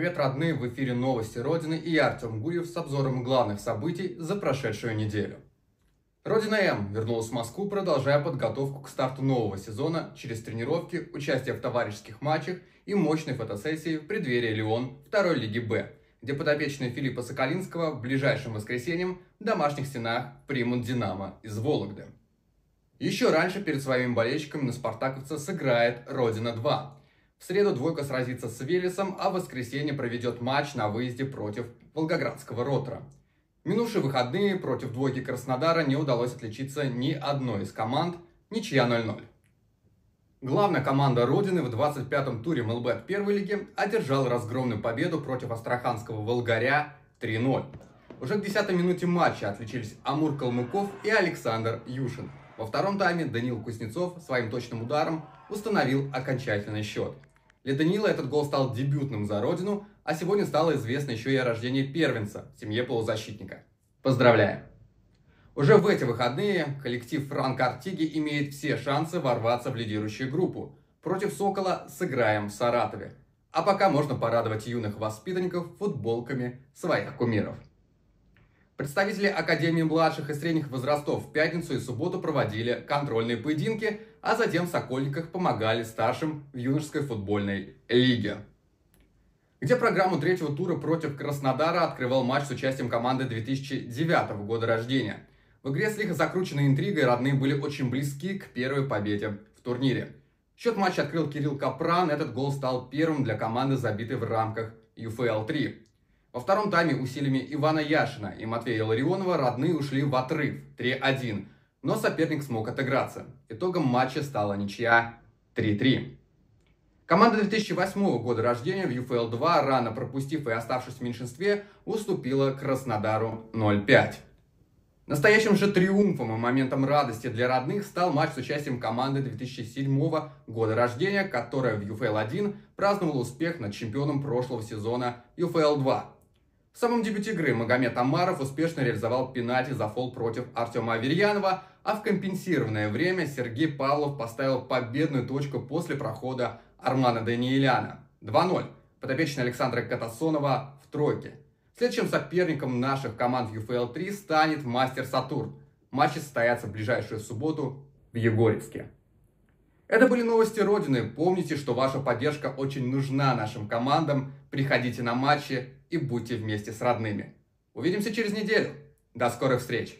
Привет, родные! В эфире новости Родины и я, Артем Гурьев, с обзором главных событий за прошедшую неделю. Родина М вернулась в Москву, продолжая подготовку к старту нового сезона через тренировки, участие в товарищеских матчах и мощной фотосессии в преддверии Леон второй лиги Б, где подопечные Филиппа Соколинского в ближайшем воскресеньем в домашних стенах примут «Динамо» из Вологды. Еще раньше перед своими болельщиками на спартаковца сыграет «Родина-2», в среду двойка сразится с Велесом, а в воскресенье проведет матч на выезде против Волгоградского Ротора. Минувшие выходные против двойки Краснодара не удалось отличиться ни одной из команд, ничья 0-0. Главная команда Родины в 25-м туре МЛБ первой лиги одержала разгромную победу против астраханского Волгаря 3-0. Уже к 10-й минуте матча отличились Амур Калмыков и Александр Юшин. Во втором тайме Данил Кузнецов своим точным ударом установил окончательный счет – для Данила этот гол стал дебютным за родину, а сегодня стало известно еще и о рождении первенца в семье полузащитника. Поздравляем! Уже в эти выходные коллектив Франк Артиги имеет все шансы ворваться в лидирующую группу. Против Сокола сыграем в Саратове. А пока можно порадовать юных воспитанников футболками своих кумиров. Представители Академии младших и средних возрастов в пятницу и субботу проводили контрольные поединки, а затем в Сокольниках помогали старшим в юношеской футбольной лиге. Где программу третьего тура против Краснодара открывал матч с участием команды 2009 года рождения. В игре с лихо закрученной интригой родные были очень близки к первой победе в турнире. Счет матча открыл Кирилл Капран, этот гол стал первым для команды, забитой в рамках UFL-3. Во втором тайме усилиями Ивана Яшина и Матвея Ларионова родные ушли в отрыв 3-1, но соперник смог отыграться. Итогом матча стала ничья 3-3. Команда 2008 года рождения в UFL-2, рано пропустив и оставшись в меньшинстве, уступила Краснодару 0-5. Настоящим же триумфом и моментом радости для родных стал матч с участием команды 2007 года рождения, которая в UFL-1 праздновала успех над чемпионом прошлого сезона UFL-2 в самом дебюте игры Магомед Амаров успешно реализовал пенальти за фол против Артема Аверьянова, а в компенсированное время Сергей Павлов поставил победную точку после прохода Армана Даниэляна. 2-0. Подопечный Александра Катасонова в тройке. Следующим соперником наших команд в UFL-3 станет Мастер Сатурн. Матчи состоятся в ближайшую субботу в Егорьевске. Это были новости Родины. Помните, что ваша поддержка очень нужна нашим командам. Приходите на матчи и будьте вместе с родными. Увидимся через неделю. До скорых встреч!